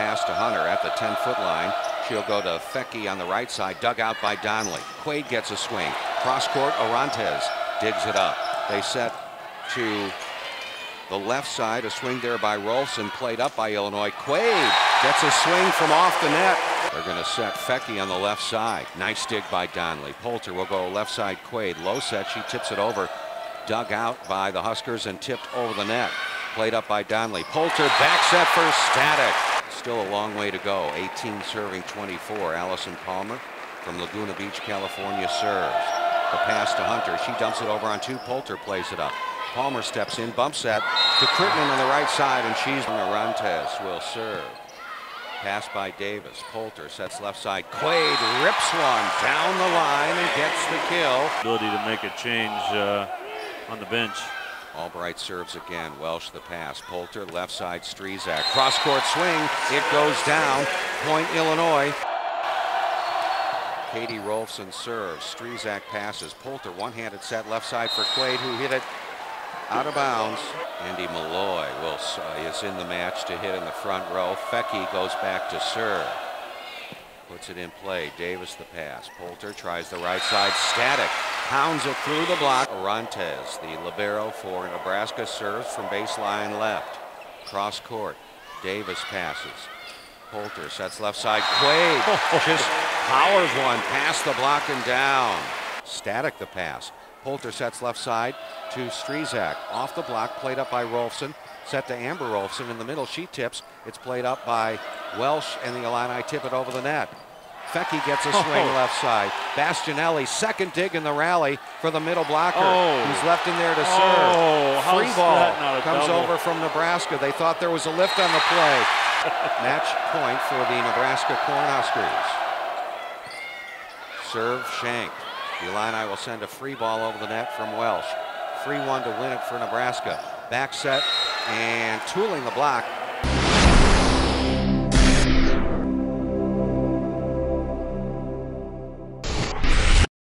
pass to Hunter at the 10-foot line. She'll go to Foecke on the right side, dug out by Donnelly. Quade gets a swing. Cross court, Orantes digs it up. They set to the left side, a swing there by Rolfzen, played up by Illinois. Quade gets a swing from off the net. They're going to set Foecke on the left side. Nice dig by Donnelly. Poulter will go left side Quade. Low set, she tips it over. Dug out by the Huskers and tipped over the net. Played up by Donnelly. Poulter back set for Stadick. Still a long way to go. 18 serving 24. Allison Palmer from Laguna Beach, California serves. The pass to Hunter. She dumps it over on two. Poulter plays it up. Palmer steps in, bumps set to Crittenden on the right side, and she's Orantes will serve. Pass by Davis. Poulter sets left side. Quade rips one down the line and gets the kill. Ability to make a change uh, on the bench. Albrecht serves again. Welsh the pass. Poulter left side. Strizak. Cross court swing. It goes down. Point Illinois. Kadie Rolfzen serves. Strizak passes. Poulter one-handed set left side for Quade who hit it out of bounds. Andy Malloy will, uh, is in the match to hit in the front row. Foecke goes back to serve. Puts it in play. Davis the pass. Poulter tries the right side. Stadick. Pounds it through the block. Orantes, the libero for Nebraska, serves from baseline left. Cross court. Davis passes. Poulter sets left side. Quade oh, just powers one past the block and down. Stadick the pass. Poulter sets left side to Strizak. Off the block, played up by Rolfzen. Set to Amber Rolfzen in the middle. She tips. It's played up by Welsh, and the Illini tip it over the net. Foecke gets a swing oh. left side. Bastianelli, second dig in the rally for the middle blocker. Oh. He's left in there to serve. Oh, Free ball comes double? over from Nebraska. They thought there was a lift on the play. Match point for the Nebraska Cornhuskers. Serve Shank. The Illini will send a free ball over the net from Welsh. Free one to win it for Nebraska. Back set and tooling the block